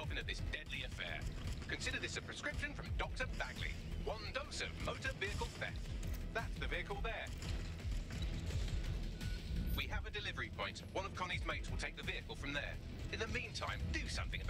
coffin of this deadly affair. Consider this a prescription from Dr. Bagley. One dose of motor vehicle theft. That's the vehicle there. We have a delivery point. One of Connie's mates will take the vehicle from there. In the meantime, do something about it.